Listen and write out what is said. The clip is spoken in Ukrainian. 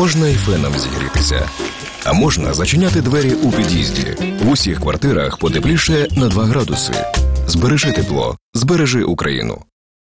Можна і феном зігрітися, а можна зачиняти двері у під'їзді. В усіх квартирах потепліше на 2 градуси. Збережи тепло, збережи Україну.